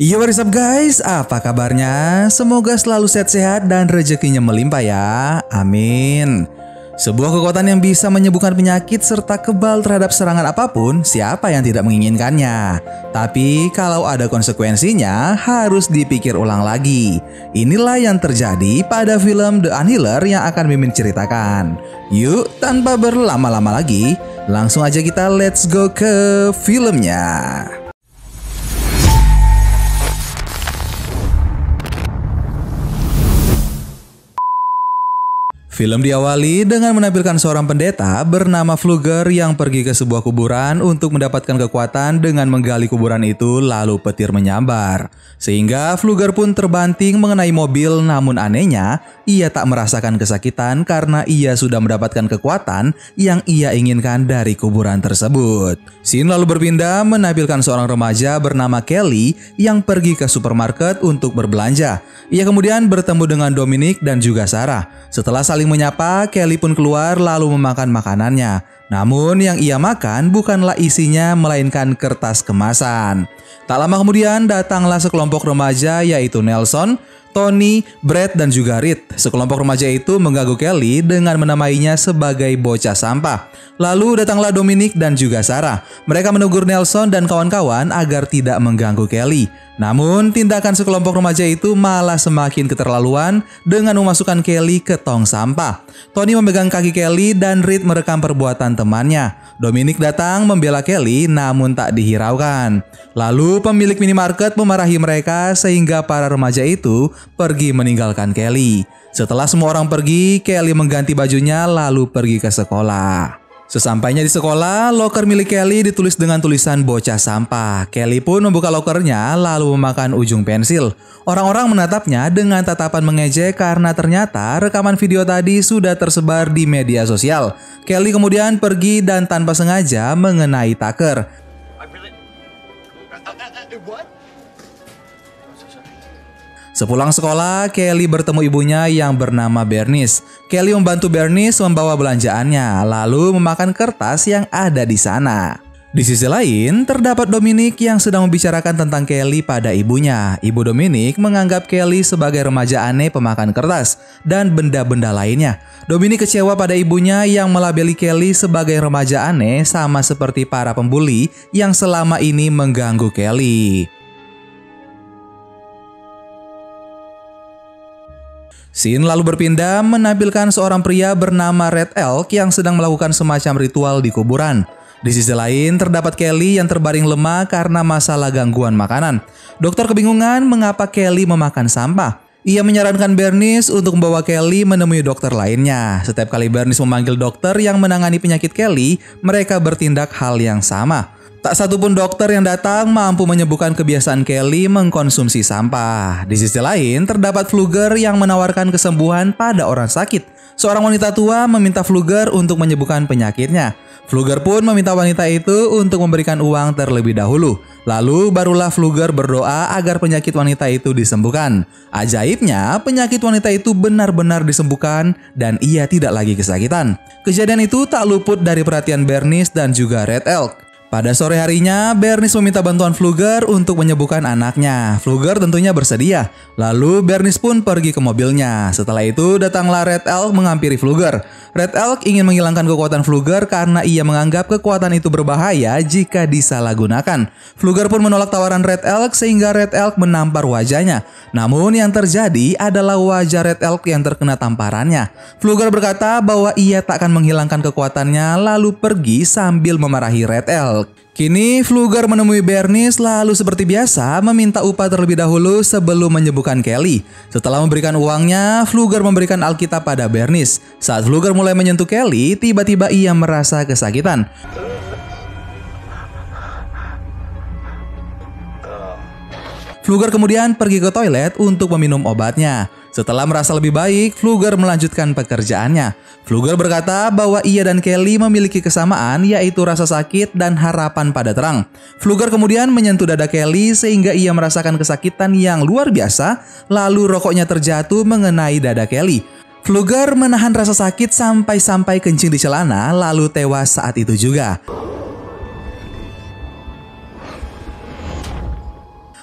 Yo what up guys, apa kabarnya? Semoga selalu sehat-sehat dan rezekinya melimpah ya, amin. Sebuah kekuatan yang bisa menyembuhkan penyakit serta kebal terhadap serangan apa pun, siapa yang tidak menginginkannya? Tapi kalau ada konsekuensinya, harus dipikir ulang lagi. Inilah yang terjadi pada film The Unhealer yang akan Mimin ceritakan. Yuk, tanpa berlama-lama lagi, langsung aja kita let's go ke filmnya Film diawali dengan menampilkan seorang pendeta bernama Fluger yang pergi ke sebuah kuburan untuk mendapatkan kekuatan dengan menggali kuburan itu lalu petir menyambar. Sehingga Fluger pun terbanting mengenai mobil namun anehnya ia tak merasakan kesakitan karena ia sudah mendapatkan kekuatan yang ia inginkan dari kuburan tersebut. Scene lalu berpindah menampilkan seorang remaja bernama Kelly yang pergi ke supermarket untuk berbelanja. Ia kemudian bertemu dengan Dominic dan juga Sarah. Setelah saling menyapa, Kelly pun keluar lalu memakan makanannya. Namun yang ia makan bukanlah isinya melainkan kertas kemasan. Tak lama kemudian datanglah sekelompok remaja yaitu Nelson, Tony, Brad, dan juga Reed. Sekelompok remaja itu mengganggu Kelly dengan menamainya sebagai bocah sampah. Lalu datanglah Dominic dan juga Sarah. Mereka menegur Nelson dan kawan-kawan agar tidak mengganggu Kelly. Namun, tindakan sekelompok remaja itu malah semakin keterlaluan dengan memasukkan Kelly ke tong sampah. Tony memegang kaki Kelly dan Reed merekam perbuatan temannya. Dominic datang membela Kelly namun tak dihiraukan. Lalu pemilik minimarket memarahi mereka sehingga para remaja itu pergi meninggalkan Kelly. Setelah semua orang pergi, Kelly mengganti bajunya lalu pergi ke sekolah. Sesampainya di sekolah, loker milik Kelly ditulis dengan tulisan bocah sampah. Kelly pun membuka lokernya lalu memakan ujung pensil. Orang-orang menatapnya dengan tatapan mengejek karena ternyata rekaman video tadi sudah tersebar di media sosial. Kelly kemudian pergi dan tanpa sengaja mengenai Tucker. Sepulang sekolah, Kelly bertemu ibunya yang bernama Bernice. Kelly membantu Bernice membawa belanjaannya, lalu memakan kertas yang ada di sana. Di sisi lain, terdapat Dominic yang sedang membicarakan tentang Kelly pada ibunya. Ibu Dominic menganggap Kelly sebagai remaja aneh pemakan kertas dan benda-benda lainnya. Dominic kecewa pada ibunya yang melabeli Kelly sebagai remaja aneh sama seperti para pembuli yang selama ini mengganggu Kelly. Scene lalu berpindah menampilkan seorang pria bernama Red Elk yang sedang melakukan semacam ritual di kuburan. Di sisi lain, terdapat Kelly yang terbaring lemah karena masalah gangguan makanan. Dokter kebingungan mengapa Kelly memakan sampah. Ia menyarankan Bernice untuk membawa Kelly menemui dokter lainnya. Setiap kali Bernice memanggil dokter yang menangani penyakit Kelly, mereka bertindak hal yang sama. Tak satupun dokter yang datang mampu menyembuhkan kebiasaan Kelly mengkonsumsi sampah. Di sisi lain, terdapat Fluger yang menawarkan kesembuhan pada orang sakit. Seorang wanita tua meminta Fluger untuk menyembuhkan penyakitnya. Fluger pun meminta wanita itu untuk memberikan uang terlebih dahulu. Lalu barulah Fluger berdoa agar penyakit wanita itu disembuhkan. Ajaibnya, penyakit wanita itu benar-benar disembuhkan dan ia tidak lagi kesakitan. Kejadian itu tak luput dari perhatian Bernice dan juga Red Elk. Pada sore harinya, Bernice meminta bantuan Fluger untuk menyembuhkan anaknya. Fluger tentunya bersedia. Lalu Bernice pun pergi ke mobilnya. Setelah itu datanglah Red Elk menghampiri Fluger. Red Elk ingin menghilangkan kekuatan Fluger karena ia menganggap kekuatan itu berbahaya jika disalahgunakan. Fluger pun menolak tawaran Red Elk sehingga Red Elk menampar wajahnya. Namun yang terjadi adalah wajah Red Elk yang terkena tamparannya. Fluger berkata bahwa ia tak akan menghilangkan kekuatannya lalu pergi sambil memarahi Red Elk. Kini Fluger menemui Bernice lalu seperti biasa meminta upah terlebih dahulu sebelum menyembuhkan Kelly. Setelah memberikan uangnya, Fluger memberikan Alkitab pada Bernice. Saat Fluger mulai menyentuh Kelly, tiba-tiba ia merasa kesakitan. Fluger kemudian pergi ke toilet untuk meminum obatnya. Setelah merasa lebih baik, Fluger melanjutkan pekerjaannya. Fluger berkata bahwa ia dan Kelly memiliki kesamaan yaitu rasa sakit dan harapan pada terang. Fluger kemudian menyentuh dada Kelly sehingga ia merasakan kesakitan yang luar biasa, lalu rokoknya terjatuh mengenai dada Kelly. Fluger menahan rasa sakit sampai-sampai kencing di celana lalu tewas saat itu juga.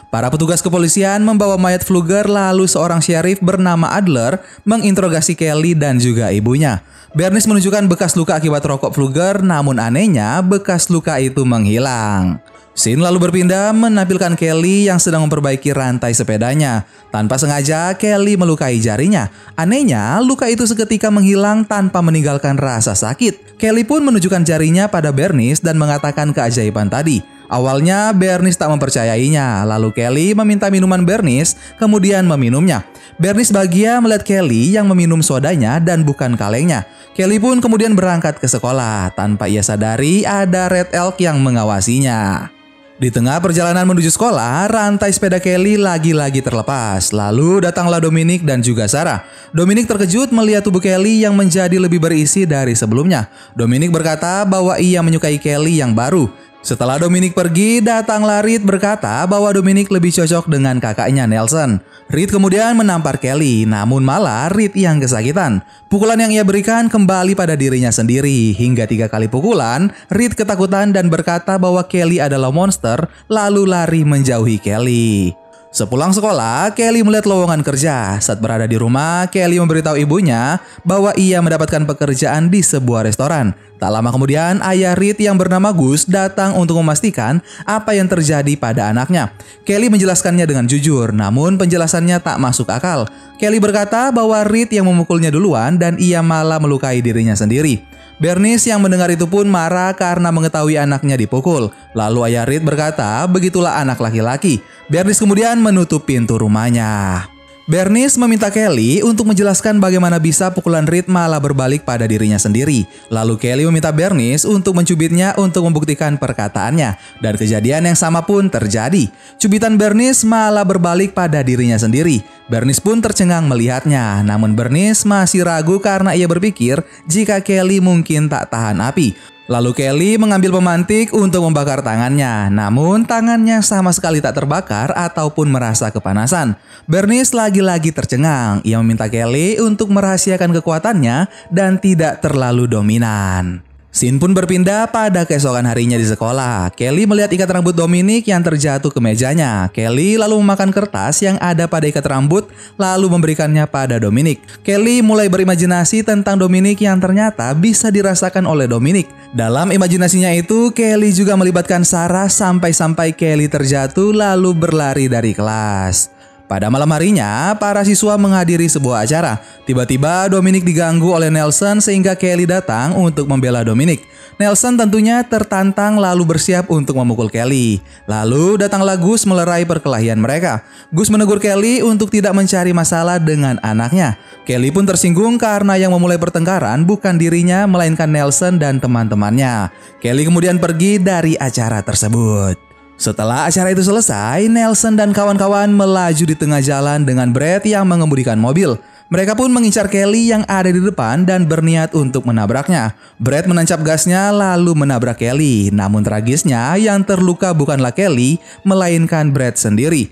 Para petugas kepolisian membawa mayat Fluger lalu seorang syarif bernama Adler menginterogasi Kelly dan juga ibunya. Bernice menunjukkan bekas luka akibat rokok Fluger namun anehnya bekas luka itu menghilang. Scene lalu berpindah menampilkan Kelly yang sedang memperbaiki rantai sepedanya. Tanpa sengaja, Kelly melukai jarinya. Anehnya, luka itu seketika menghilang tanpa meninggalkan rasa sakit. Kelly pun menunjukkan jarinya pada Bernice dan mengatakan keajaiban tadi. Awalnya Bernice tak mempercayainya, lalu Kelly meminta minuman Bernice, kemudian meminumnya. Bernice bahagia melihat Kelly yang meminum sodanya dan bukan kalengnya. Kelly pun kemudian berangkat ke sekolah, tanpa ia sadari ada Red Elk yang mengawasinya. Di tengah perjalanan menuju sekolah, rantai sepeda Kelly lagi-lagi terlepas. Lalu datanglah Dominic dan juga Sarah. Dominic terkejut melihat tubuh Kelly yang menjadi lebih berisi dari sebelumnya. Dominic berkata bahwa ia menyukai Kelly yang baru. Setelah Dominic pergi, datanglah Reed berkata bahwa Dominic lebih cocok dengan kakaknya Nelson. Reed kemudian menampar Kelly, namun malah Reed yang kesakitan. Pukulan yang ia berikan kembali pada dirinya sendiri. Hingga tiga kali pukulan, Reed ketakutan dan berkata bahwa Kelly adalah monster, lalu lari menjauhi Kelly. Sepulang sekolah, Kelly melihat lowongan kerja. Saat berada di rumah, Kelly memberitahu ibunya bahwa ia mendapatkan pekerjaan di sebuah restoran. Tak lama kemudian, ayah Reed yang bernama Gus datang untuk memastikan apa yang terjadi pada anaknya. Kelly menjelaskannya dengan jujur, namun penjelasannya tak masuk akal. Kelly berkata bahwa Reed yang memukulnya duluan dan ia malah melukai dirinya sendiri. Bernice yang mendengar itu pun marah karena mengetahui anaknya dipukul. Lalu ayah Reed berkata, begitulah anak laki-laki. Bernice kemudian menutup pintu rumahnya. Bernice meminta Kelly untuk menjelaskan bagaimana bisa pukulan Reed malah berbalik pada dirinya sendiri. Lalu Kelly meminta Bernice untuk mencubitnya untuk membuktikan perkataannya. Dan kejadian yang sama pun terjadi. Cubitan Bernice malah berbalik pada dirinya sendiri. Bernice pun tercengang melihatnya. Namun Bernice masih ragu karena ia berpikir jika Kelly mungkin tak tahan api. Lalu Kelly mengambil pemantik untuk membakar tangannya, namun tangannya sama sekali tak terbakar ataupun merasa kepanasan. Bernice lagi-lagi tercengang. Ia meminta Kelly untuk merahasiakan kekuatannya dan tidak terlalu dominan. Scene pun berpindah pada keesokan harinya di sekolah. Kelly melihat ikat rambut Dominic yang terjatuh ke mejanya. Kelly lalu memakan kertas yang ada pada ikat rambut lalu memberikannya pada Dominic. Kelly mulai berimajinasi tentang Dominic yang ternyata bisa dirasakan oleh Dominic. Dalam imajinasinya itu, Kelly juga melibatkan Sarah sampai-sampai Kelly terjatuh lalu berlari dari kelas. Pada malam harinya, para siswa menghadiri sebuah acara. Tiba-tiba Dominic diganggu oleh Nelson sehingga Kelly datang untuk membela Dominic. Nelson tentunya tertantang lalu bersiap untuk memukul Kelly. Lalu datanglah Gus melerai perkelahian mereka. Gus menegur Kelly untuk tidak mencari masalah dengan anaknya. Kelly pun tersinggung karena yang memulai pertengkaran bukan dirinya melainkan Nelson dan teman-temannya. Kelly kemudian pergi dari acara tersebut. Setelah acara itu selesai, Nelson dan kawan-kawan melaju di tengah jalan dengan Brett yang mengemudikan mobil. Mereka pun mengincar Kelly yang ada di depan dan berniat untuk menabraknya. Brett menancap gasnya lalu menabrak Kelly. Namun tragisnya yang terluka bukanlah Kelly, melainkan Brett sendiri.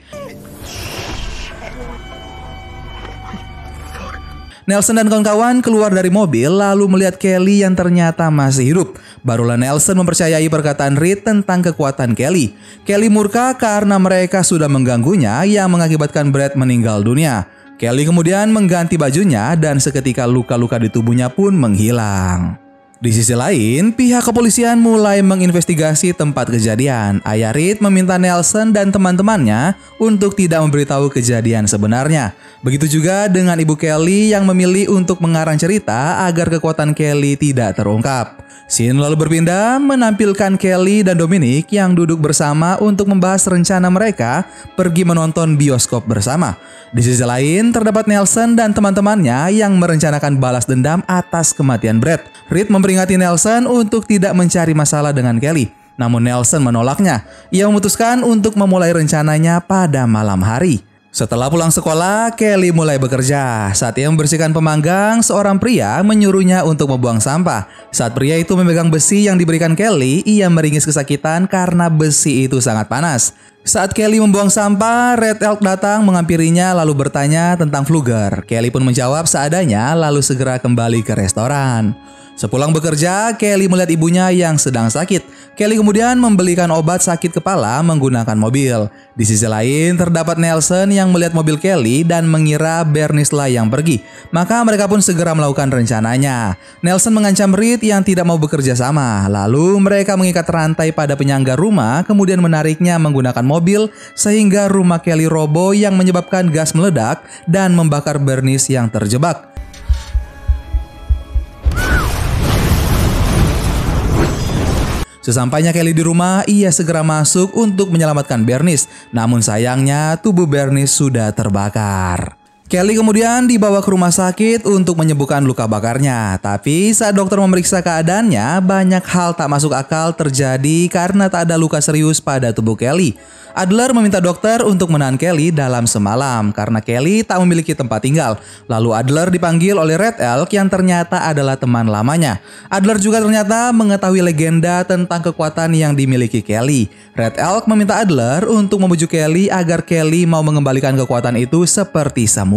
Nelson dan kawan-kawan keluar dari mobil lalu melihat Kelly yang ternyata masih hidup. Barulah Nelson mempercayai perkataan Reed tentang kekuatan Kelly. Kelly murka karena mereka sudah mengganggunya yang mengakibatkan Brad meninggal dunia. Kelly kemudian mengganti bajunya dan seketika luka-luka di tubuhnya pun menghilang. Di sisi lain, pihak kepolisian mulai menginvestigasi tempat kejadian. Ayah Reed meminta Nelson dan teman-temannya untuk tidak memberitahu kejadian sebenarnya. Begitu juga dengan ibu Kelly yang memilih untuk mengarang cerita agar kekuatan Kelly tidak terungkap. Scene lalu berpindah menampilkan Kelly dan Dominic yang duduk bersama untuk membahas rencana mereka pergi menonton bioskop bersama. Di sisi lain, terdapat Nelson dan teman-temannya yang merencanakan balas dendam atas kematian Brad. Reed memperingati Nelson untuk tidak mencari masalah dengan Kelly. Namun Nelson menolaknya. Ia memutuskan untuk memulai rencananya pada malam hari. Setelah pulang sekolah, Kelly mulai bekerja. Saat ia membersihkan pemanggang, seorang pria menyuruhnya untuk membuang sampah. Saat pria itu memegang besi yang diberikan Kelly, ia meringis kesakitan karena besi itu sangat panas. Saat Kelly membuang sampah, Red Elk datang menghampirinya lalu bertanya tentang Fluger. Kelly pun menjawab seadanya lalu segera kembali ke restoran. Sepulang bekerja, Kelly melihat ibunya yang sedang sakit. Kelly kemudian membelikan obat sakit kepala menggunakan mobil. Di sisi lain, terdapat Nelson yang melihat mobil Kelly dan mengira Bernice lah yang pergi. Maka mereka pun segera melakukan rencananya. Nelson mengancam Reed yang tidak mau bekerja sama. Lalu mereka mengikat rantai pada penyangga rumah, kemudian menariknya menggunakan mobil sehingga rumah Kelly roboh yang menyebabkan gas meledak dan membakar Bernice yang terjebak. Sesampainya Kelly di rumah, ia segera masuk untuk menyelamatkan Bernice. Namun sayangnya tubuh Bernice sudah terbakar. Kelly kemudian dibawa ke rumah sakit untuk menyembuhkan luka bakarnya. Tapi saat dokter memeriksa keadaannya, banyak hal tak masuk akal terjadi karena tak ada luka serius pada tubuh Kelly. Adler meminta dokter untuk menahan Kelly dalam semalam karena Kelly tak memiliki tempat tinggal. Lalu Adler dipanggil oleh Red Elk yang ternyata adalah teman lamanya. Adler juga ternyata mengetahui legenda tentang kekuatan yang dimiliki Kelly. Red Elk meminta Adler untuk membujuk Kelly agar Kelly mau mengembalikan kekuatan itu seperti semula.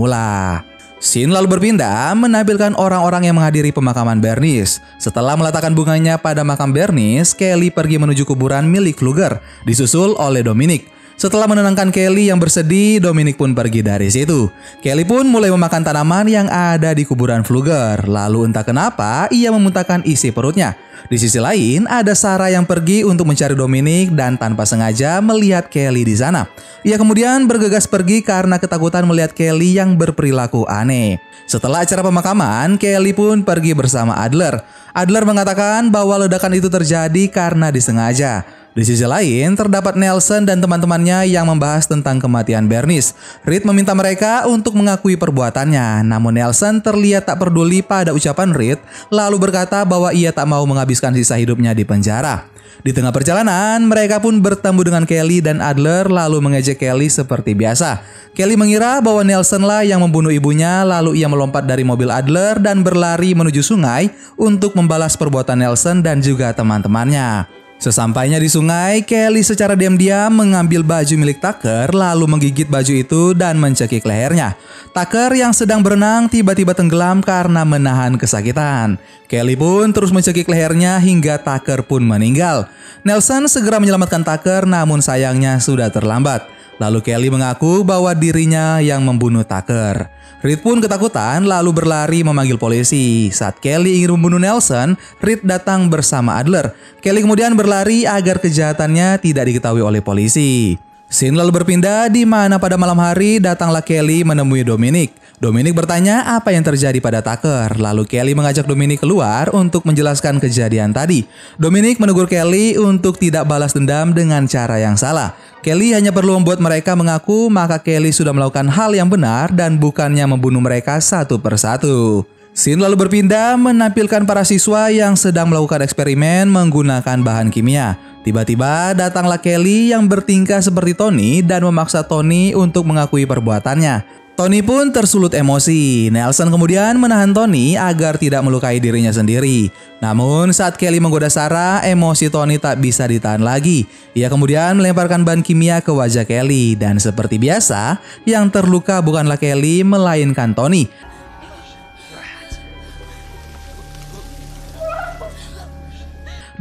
Scene lalu berpindah menampilkan orang-orang yang menghadiri pemakaman Bernice. Setelah meletakkan bunganya pada makam Bernice, Kelly pergi menuju kuburan milik Fluger, disusul oleh Dominic. Setelah menenangkan Kelly yang bersedih, Dominic pun pergi dari situ. Kelly pun mulai memakan tanaman yang ada di kuburan Fluger. Lalu entah kenapa ia memuntahkan isi perutnya. Di sisi lain, ada Sarah yang pergi untuk mencari Dominic dan tanpa sengaja melihat Kelly di sana. Ia kemudian bergegas pergi karena ketakutan melihat Kelly yang berperilaku aneh. Setelah acara pemakaman, Kelly pun pergi bersama Adler. Adler mengatakan bahwa ledakan itu terjadi karena disengaja. Di sisi lain, terdapat Nelson dan teman-temannya yang membahas tentang kematian Bernice. Reed meminta mereka untuk mengakui perbuatannya, namun Nelson terlihat tak peduli pada ucapan Reed, lalu berkata bahwa ia tak mau menghabiskan sisa hidupnya di penjara. Di tengah perjalanan, mereka pun bertemu dengan Kelly dan Adler lalu mengejek Kelly seperti biasa. Kelly mengira bahwa Nelson lah yang membunuh ibunya lalu ia melompat dari mobil Adler dan berlari menuju sungai untuk membalas perbuatan Nelson dan juga teman-temannya. Sesampainya di sungai, Kelly secara diam-diam mengambil baju milik Tucker lalu menggigit baju itu dan mencekik lehernya. Tucker yang sedang berenang tiba-tiba tenggelam karena menahan kesakitan. Kelly pun terus mencekik lehernya hingga Tucker pun meninggal. Nelson segera menyelamatkan Tucker namun sayangnya sudah terlambat. Lalu Kelly mengaku bahwa dirinya yang membunuh Tucker. Reed pun ketakutan lalu berlari memanggil polisi. Saat Kelly ingin membunuh Nelson, Reed datang bersama Adler. Kelly kemudian berlari agar kejahatannya tidak diketahui oleh polisi. Scene lalu berpindah di mana pada malam hari datanglah Kelly menemui Dominic. Dominic bertanya apa yang terjadi pada Tucker. Lalu Kelly mengajak Dominic keluar untuk menjelaskan kejadian tadi. Dominic menegur Kelly untuk tidak balas dendam dengan cara yang salah. Kelly hanya perlu membuat mereka mengaku maka Kelly sudah melakukan hal yang benar dan bukannya membunuh mereka satu persatu. Scene lalu berpindah menampilkan para siswa yang sedang melakukan eksperimen menggunakan bahan kimia. Tiba-tiba datanglah Kelly yang bertingkah seperti Tony dan memaksa Tony untuk mengakui perbuatannya. Tony pun tersulut emosi. Nelson kemudian menahan Tony agar tidak melukai dirinya sendiri. Namun saat Kelly menggoda Sarah, emosi Tony tak bisa ditahan lagi. Ia kemudian melemparkan bahan kimia ke wajah Kelly dan seperti biasa, yang terluka bukanlah Kelly melainkan Tony.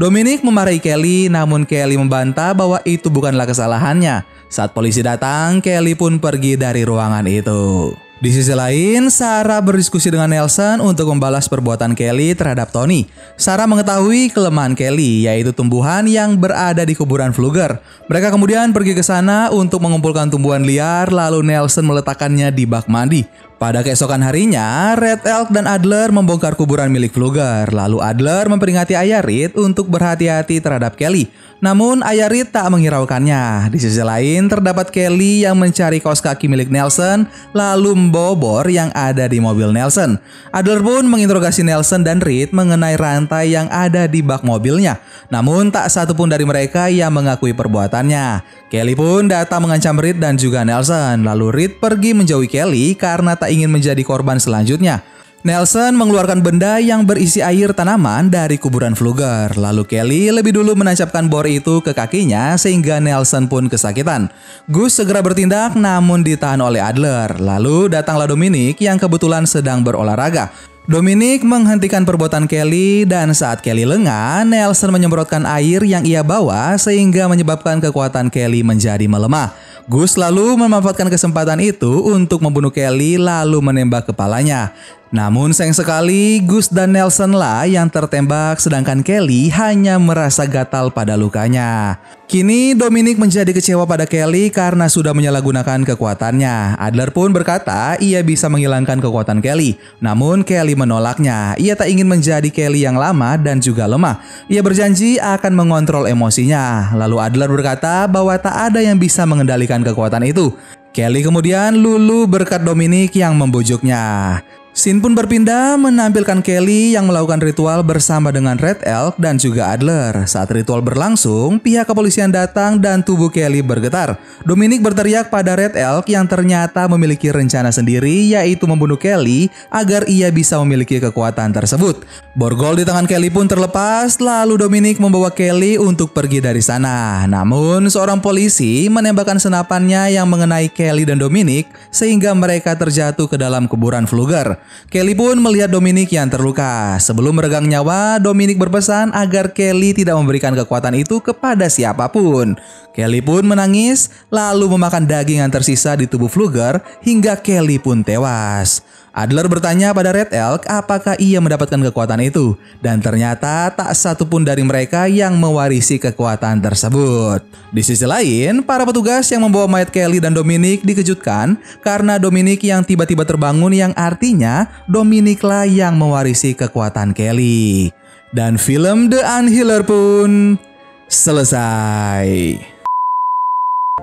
Dominic memarahi Kelly, namun Kelly membantah bahwa itu bukanlah kesalahannya. Saat polisi datang, Kelly pun pergi dari ruangan itu. Di sisi lain, Sarah berdiskusi dengan Nelson untuk membalas perbuatan Kelly terhadap Tony. Sarah mengetahui kelemahan Kelly, yaitu tumbuhan yang berada di kuburan Fluger. Mereka kemudian pergi ke sana untuk mengumpulkan tumbuhan liar, lalu Nelson meletakkannya di bak mandi. Pada keesokan harinya, Red Elk dan Adler membongkar kuburan milik Fluger. Lalu Adler memperingati ayah Reed untuk berhati-hati terhadap Kelly. Namun ayah Reed tak menghiraukannya. Di sisi lain, terdapat Kelly yang mencari kaos kaki milik Nelson, lalu membobor yang ada di mobil Nelson. Adler pun menginterogasi Nelson dan Reed mengenai rantai yang ada di bak mobilnya. Namun tak satu pun dari mereka yang mengakui perbuatannya. Kelly pun datang mengancam Reed dan juga Nelson. Lalu Reed pergi menjauhi Kelly karena tak ingin menjadi korban selanjutnya. Nelson mengeluarkan benda yang berisi air tanaman dari kuburan Fluger. Lalu Kelly lebih dulu menancapkan bor itu ke kakinya sehingga Nelson pun kesakitan. Gus segera bertindak namun ditahan oleh Adler. Lalu datanglah Dominic yang kebetulan sedang berolahraga. Dominic menghentikan perbuatan Kelly dan saat Kelly lengah, Nelson menyemprotkan air yang ia bawa sehingga menyebabkan kekuatan Kelly menjadi melemah. Gus lalu memanfaatkan kesempatan itu untuk membunuh Kelly lalu menembak kepalanya. Namun sayang sekali Gus dan Nelson lah yang tertembak sedangkan Kelly hanya merasa gatal pada lukanya. Kini Dominic menjadi kecewa pada Kelly karena sudah menyalahgunakan kekuatannya. Adler pun berkata ia bisa menghilangkan kekuatan Kelly. Namun Kelly menolaknya. Ia tak ingin menjadi Kelly yang lama dan juga lemah. Ia berjanji akan mengontrol emosinya. Lalu Adler berkata bahwa tak ada yang bisa mengendalikan kekuatan itu. Kelly kemudian lulu berkat Dominic yang membujuknya. Scene pun berpindah menampilkan Kelly yang melakukan ritual bersama dengan Red Elk dan juga Adler. Saat ritual berlangsung, pihak kepolisian datang dan tubuh Kelly bergetar. Dominic berteriak pada Red Elk yang ternyata memiliki rencana sendiri yaitu membunuh Kelly agar ia bisa memiliki kekuatan tersebut. Borgol di tangan Kelly pun terlepas, lalu Dominic membawa Kelly untuk pergi dari sana. Namun, seorang polisi menembakkan senapannya yang mengenai Kelly dan Dominic sehingga mereka terjatuh ke dalam kuburan Fluger. Kelly pun melihat Dominic yang terluka. Sebelum meregang nyawa, Dominic berpesan agar Kelly tidak memberikan kekuatan itu kepada siapa pun. Kelly pun menangis, lalu memakan daging yang tersisa di tubuh Fluger hingga Kelly pun tewas. Adler bertanya pada Red Elk apakah ia mendapatkan kekuatan itu, dan ternyata tak satu pun dari mereka yang mewarisi kekuatan tersebut. Di sisi lain, para petugas yang membawa mayat Kelly dan Dominic dikejutkan karena Dominic yang tiba-tiba terbangun yang artinya Dominic lah yang mewarisi kekuatan Kelly. Dan film The Unhealer pun selesai.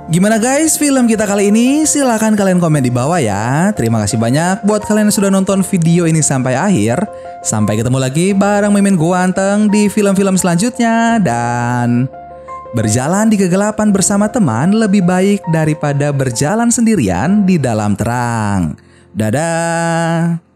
Gimana guys film kita kali ini? Silahkan kalian komen di bawah ya. Terima kasih banyak buat kalian yang sudah nonton video ini sampai akhir. Sampai ketemu lagi bareng Mimin Guanteng di film-film selanjutnya. Dan berjalan di kegelapan bersama teman lebih baik daripada berjalan sendirian di dalam terang. Dadah!